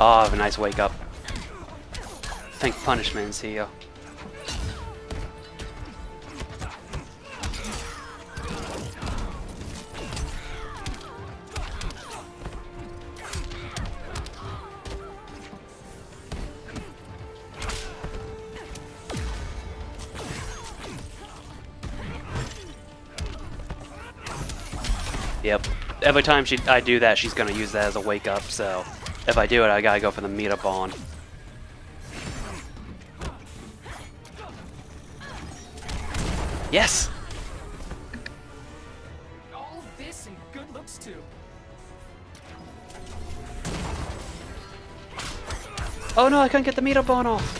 Oh, have a nice wake up. think punishment's here. Yep. Every time she I do that, she's gonna use that as a wake up. So if I do it, I gotta go for the meter burn. Yes. All this and good looks too. Oh no, I couldn't get the meter burn off.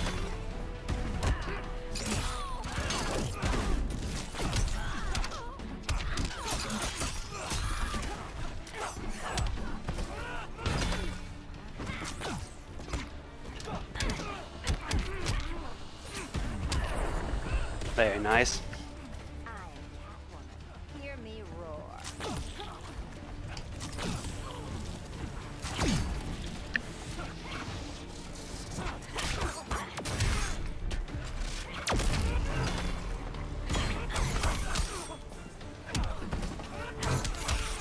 Very nice. I.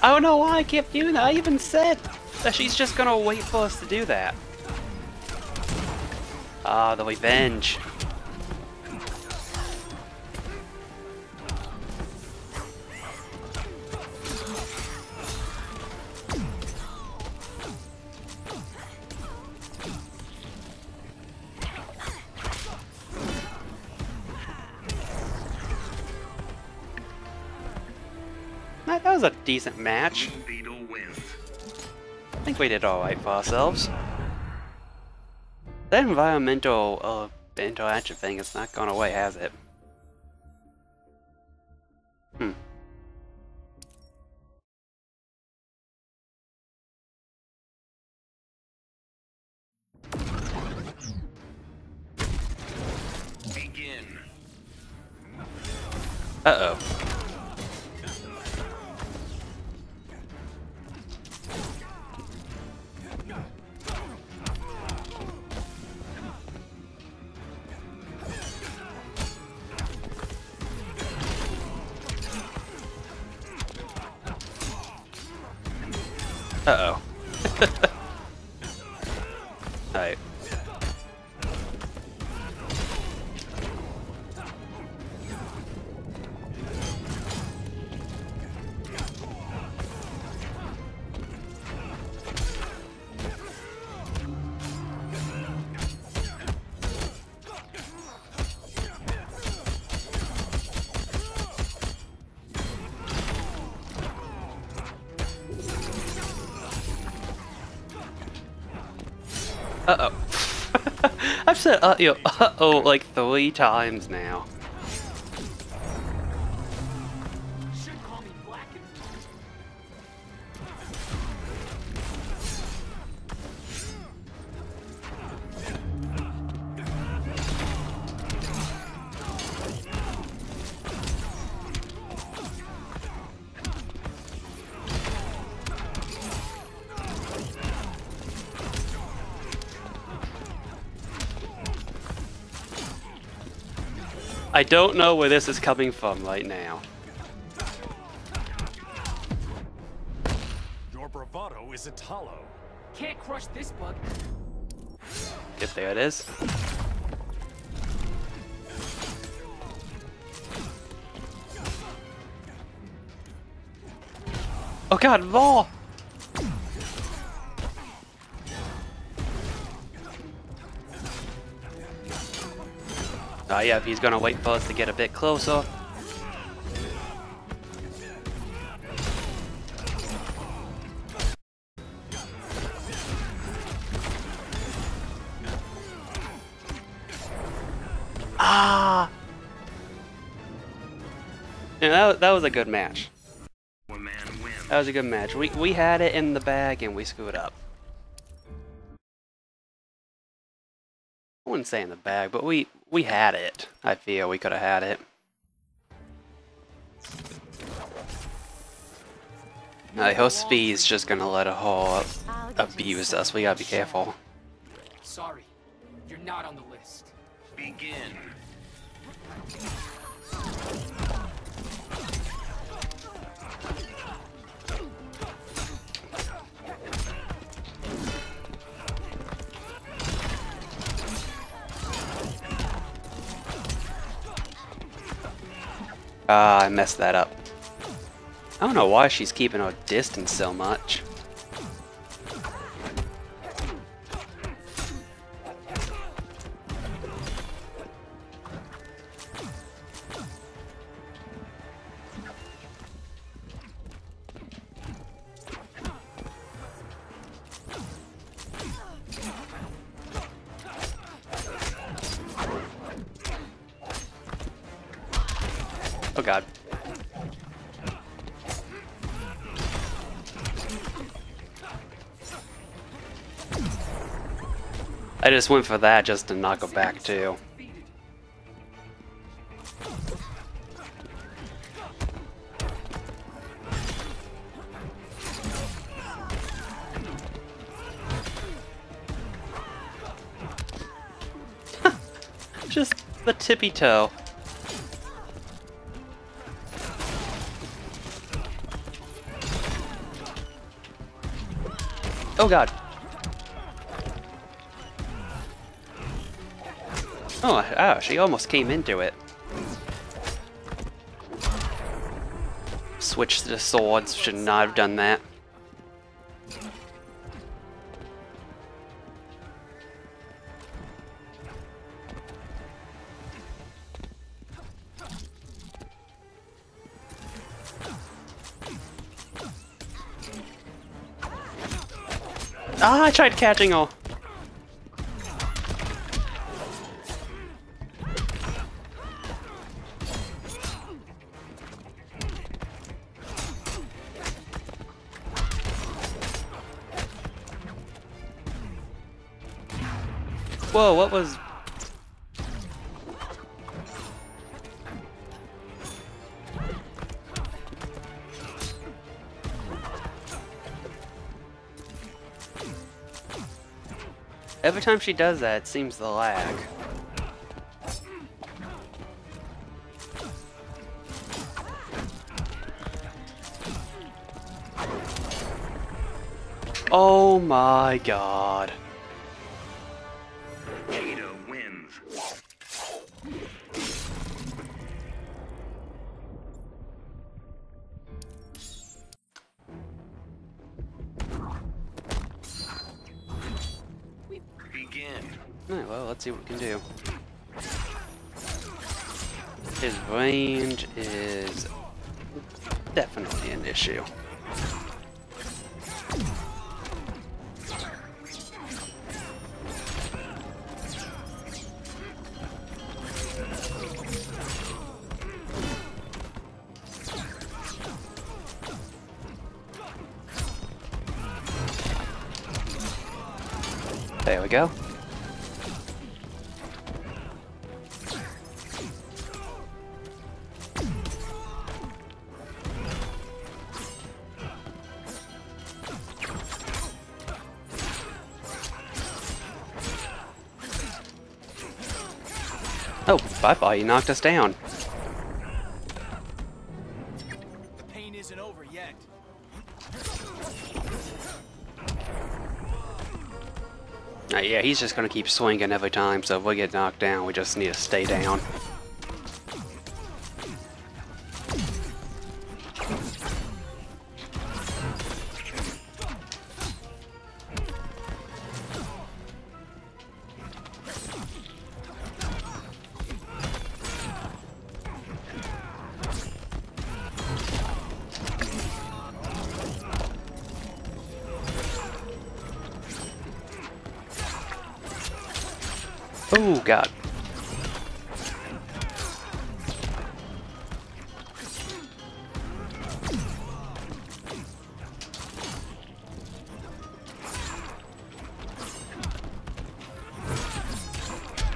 I don't know why I kept doing that. I even said that she's just gonna wait for us to do that. Ah, the revenge. Was a decent match. I think we did alright for ourselves. That environmental uh, interaction thing has not gone away, has it? Hmm. Begin. Uh-oh. Uh-oh. Uh-oh. I've said uh, you uh-oh like three times now. I don't know where this is coming from right now. Your bravado isn't hollow. can't crush this bug. If there it is. Oh god, more! Oh yeah, he's gonna wait for us to get a bit closer. Ah! Yeah, that, that was a good match. One man wins. That was a good match. We, we had it in the bag and we screwed up. Wouldn't say in the bag, but we, we had it. I feel we could have had it. Now, her speed's just gonna let a whole I'll get you abuse us. We gotta be careful. sorry. You're not on the list. Begin. Ah, I messed that up. I don't know why she's keeping her distance so much. Oh god. I just went for that just to knock her back too. just the tippy toe. Oh god. Oh, ah, she almost came into it. Switch the swords, should not have done that. Ah, I tried catching her. Whoa, what was... Every time she does that, it seems to lag. Oh my god. Alright, well, let's see what we can do. His range is definitely an issue. There we go. Oh, bye bye, you knocked us down. The pain isn't over yet. Uh, yeah, he's just gonna keep swinging every time, so if we get knocked down, we just need to stay down. Oh, God.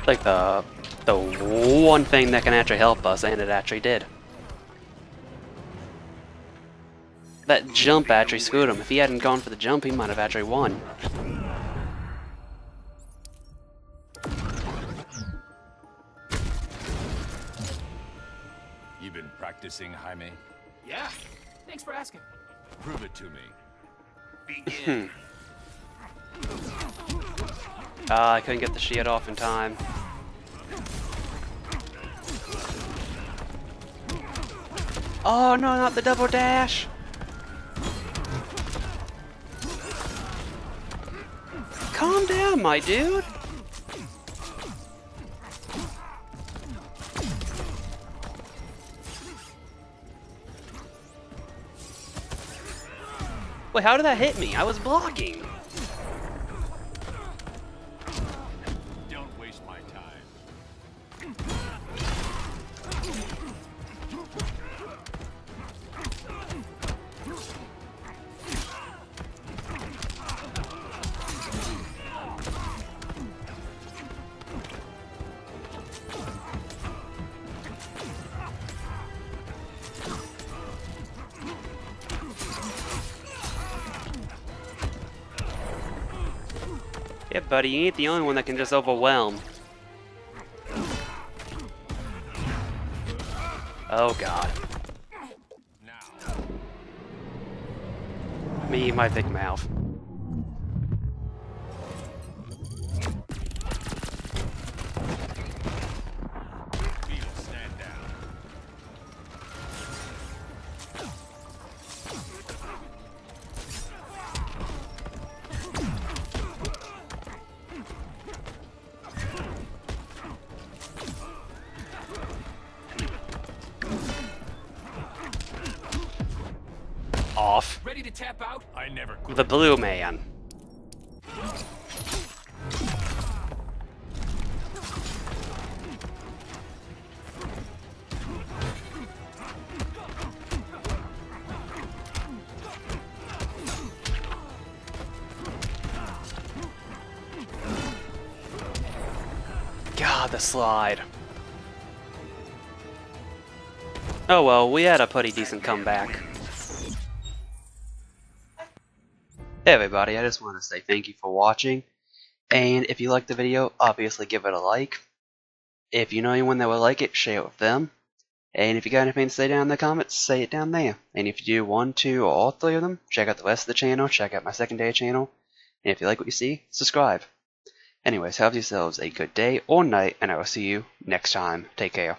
Like the the one thing that can actually help us, and it actually did. That jump actually screwed him. If he hadn't gone for the jump, he might have actually won. Missing, Jaime? Yeah. Thanks for asking. Prove it to me. Begin. Ah, I couldn't get the shield off in time. Oh no, not the double dash! Calm down, my dude! Wait, how did that hit me? I was blocking! Don't waste my time. Yeah, buddy, you ain't the only one that can just overwhelm. Oh god. Me, my big mouth. Ready to tap out? I never quit. The blue man. God, the slide. Oh well, we had a pretty decent comeback. Hey everybody, I just want to say thank you for watching. And if you liked the video, obviously give it a like. If you know anyone that would like it, share it with them. And if you got anything to say down in the comments, say it down there. And if you do one, two, or all three of them, check out the rest of the channel, check out my secondary channel. And if you like what you see, subscribe. Anyways, have yourselves a good day or night, and I will see you next time. Take care.